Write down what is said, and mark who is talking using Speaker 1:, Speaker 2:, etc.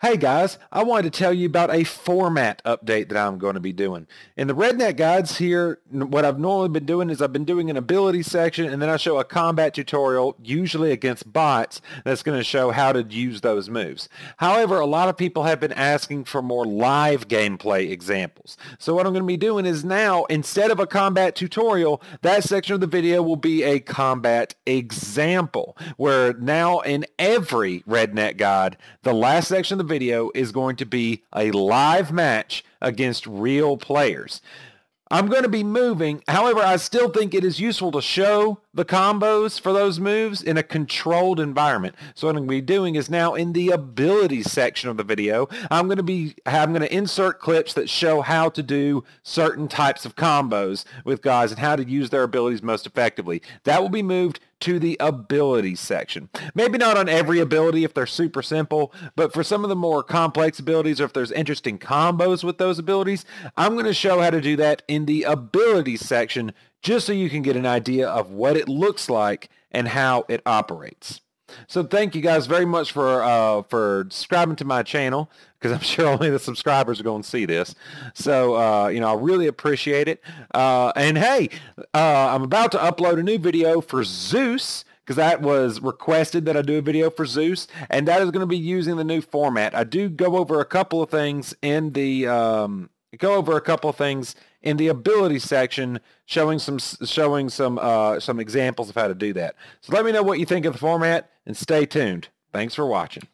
Speaker 1: Hey guys, I wanted to tell you about a format update that I'm going to be doing. In the Redneck guides here, what I've normally been doing is I've been doing an ability section and then I show a combat tutorial, usually against bots, that's going to show how to use those moves. However, a lot of people have been asking for more live gameplay examples. So what I'm going to be doing is now, instead of a combat tutorial, that section of the video will be a combat example, where now in every Redneck guide, the last section of the video is going to be a live match against real players. I'm going to be moving. However, I still think it is useful to show the combos for those moves in a controlled environment. So what I'm going to be doing is now in the ability section of the video, I'm going to be I'm going to insert clips that show how to do certain types of combos with guys and how to use their abilities most effectively. That will be moved to the ability section. Maybe not on every ability if they're super simple, but for some of the more complex abilities or if there's interesting combos with those abilities, I'm going to show how to do that in the ability section just so you can get an idea of what it looks like and how it operates. So thank you guys very much for uh, for subscribing to my channel because I'm sure only the subscribers are going to see this. So uh, you know I really appreciate it. Uh, and hey, uh, I'm about to upload a new video for Zeus because that was requested that I do a video for Zeus, and that is going to be using the new format. I do go over a couple of things in the um, go over a couple things in the ability section showing some showing some uh, some examples of how to do that. So let me know what you think of the format and stay tuned. Thanks for watching.